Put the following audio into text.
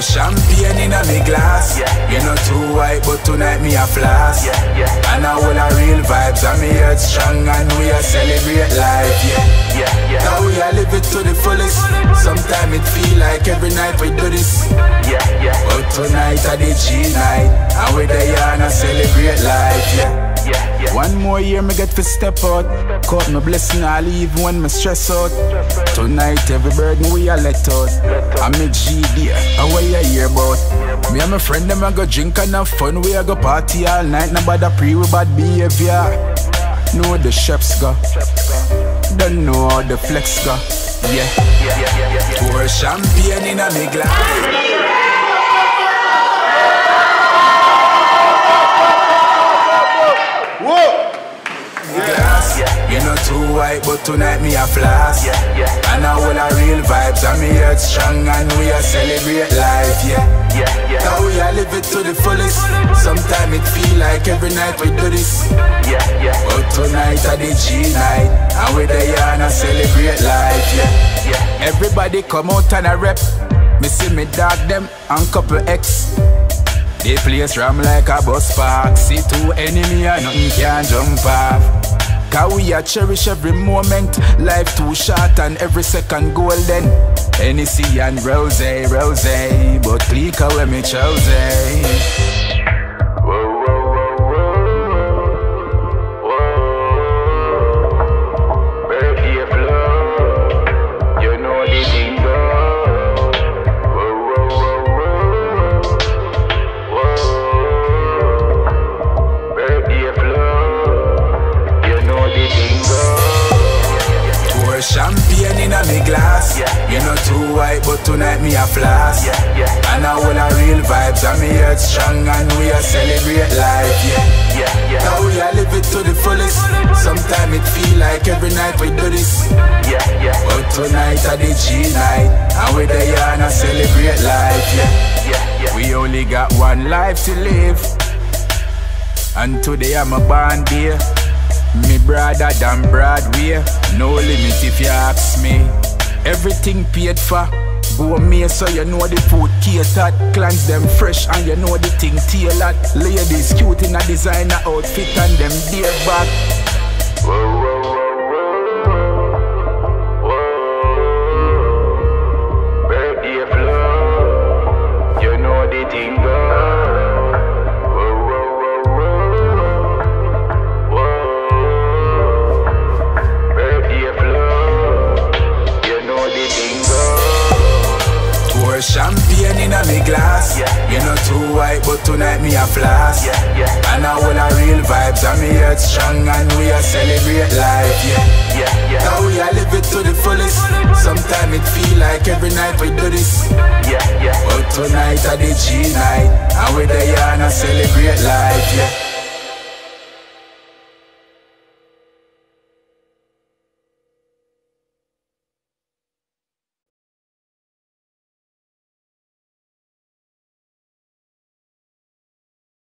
Girl, champagne in a me glass. Yeah, yeah. You know too white, but tonight me a flash. Yeah, and I will a real vibes, and me head strong, and we a celebrate life. Yeah, yeah, yeah. Now we a live it to the fullest. Sometimes it feel like every night we do this. Yeah, yeah. But tonight a the G night, and we there and I celebrate life. Yeah. Yeah. One more year me get to step out. Caught my blessing I leave when me stress out. Tonight every burden we a let out. I'm a GD, how what you hear about? Me and my friend them a go drink and have fun. We a go party all night, nobody pre with bad behavior. Know the chefs go. Don't know how the flex go. Yeah, Yeah, yeah, yeah. pour champagne in a glass glass. Tonight me a floss. Yeah, yeah. And I will a real vibes, and me heart strong, and we a celebrate life. Yeah. Yeah, yeah. Now we a live it to the fullest. Sometimes it feel like every night we do this. Yeah, yeah. But tonight I the G night, and we there and I celebrate life. Yeah. Yeah. Everybody come out and a rep. Me see me dog them and couple X. The place ram like a bus park. See two enemy and nothing can jump off. Cause we a cherish every moment. Life too short and every second golden. Hennessy and rose, rose, but click away me chosen. Champagne in a me glass. Yeah, You know too white, but tonight me a floss. Yeah, yeah. And I will a real vibes, and me heart strong, and we a celebrate life. Yeah. Yeah, yeah. Now we a live it to the fullest. Sometimes it feel like every night we do this. Yeah, yeah. But tonight I the G night, and we there and I celebrate life. Yeah. Yeah, yeah. We only got one life to live. And today I'm a born day. Me brother than Broadway. No limit if you ask me. Everything paid for. Go me so you know the food catered. Clans them fresh and you know the thing tailored. Ladies cute in a designer outfit and them dear back. Champagne in a me glass. Yeah, You know too white, but tonight me a floss. Yeah, yeah. And I will a real vibes, and me heart strong, and we a celebrate life. Yeah. Yeah, yeah. Now we a live it to the fullest. Sometimes it feel like every night we do this. Yeah, yeah. But tonight I the G night, and we there